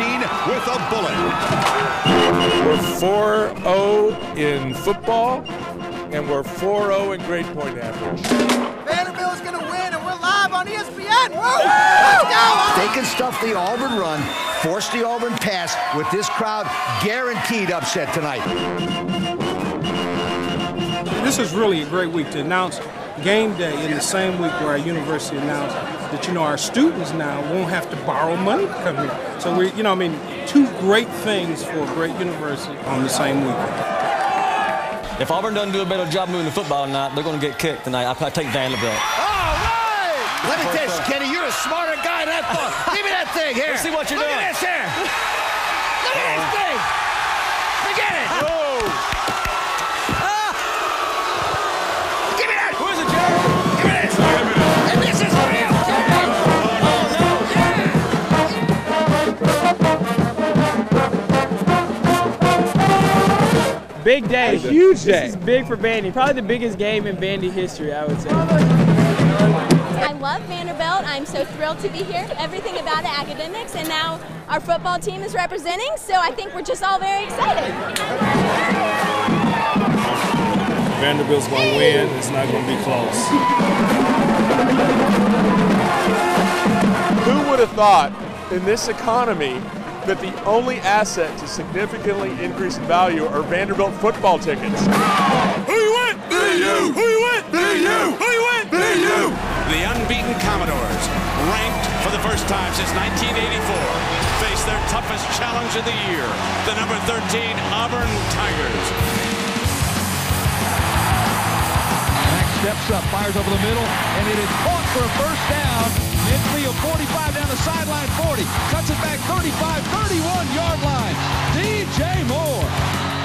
13 with a bullet. We're 4-0 in football, and we're 4-0 in grade point average. Vanderbilt's going to win, and we're live on ESPN. Woo! Let's go! They can stuff the Auburn run, force the Auburn pass with this crowd guaranteed upset tonight. This is really a great week to announce game day in the same week where our university announced that you know our students now won't have to borrow money to come here. So we, you know, I mean, two great things for a great university on the same week. If Auburn doesn't do a better job moving the football tonight, they're going to get kicked tonight. I, I take Vanderbilt. All right! Let me tell you, Kenny, you're a smarter guy than I thought. Give me that thing here. Let's see what you're Look doing. at this here. Look at this thing. Forget it. Big day. huge day. This is big for Vandy. Probably the biggest game in Vandy history, I would say. I love Vanderbilt. I'm so thrilled to be here. Everything about it, academics, and now our football team is representing, so I think we're just all very excited. Vanderbilt's going to win. It's not going to be close. Who would have thought in this economy that the only asset to significantly increase in value are Vanderbilt football tickets? Who you want? BU! Who you want? BU! Who you want? BU! The unbeaten Commodores, ranked for the first time since 1984, face their toughest challenge of the year, the number 13 Auburn Tigers. Max steps up, fires over the middle, and it is caught for a first down. Midfield 45 down the sideline 35, 31 yard line. DJ Moore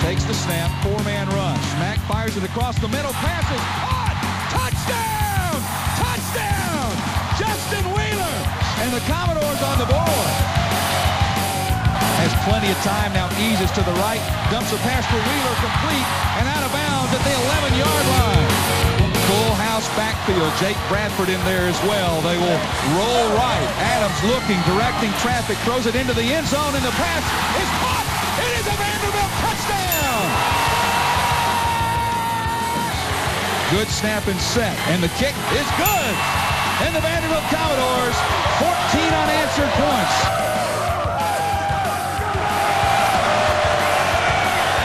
takes the snap, four man rush. Mack fires it across the middle, passes, caught, touchdown, touchdown, Justin Wheeler, and the Commodores on the board. Has plenty of time now, eases to the right, dumps a pass for Wheeler complete, and out of bounds at the 11 yard line. Full house backfield. Jake Bradford in there as well. They will roll right. Adams looking, directing traffic, throws it into the end zone, and the pass is caught. It is a Vanderbilt touchdown. Good snap and set, and the kick is good. And the Vanderbilt Commodores, 14 unanswered points.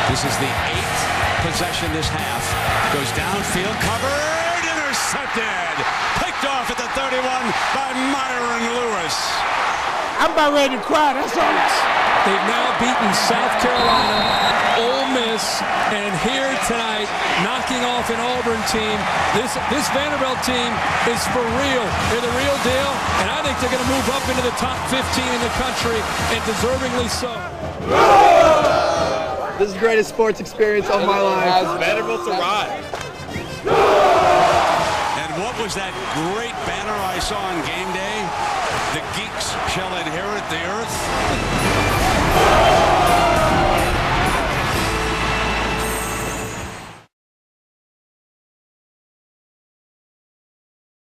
This is the eighth possession this half. Goes downfield, covered, intercepted. Picked off at the 31 by Myron Lewis. I'm about ready to cry. That's all. They've now beaten South Carolina, Ole Miss, and here tonight, knocking off an Auburn team. This this Vanderbilt team is for real. They're the real deal, and I think they're going to move up into the top 15 in the country, and deservingly so. This is the greatest sports experience of my life. Vanderbilt's arrived. What was that great banner I saw on game day? The geeks shall inherit the earth.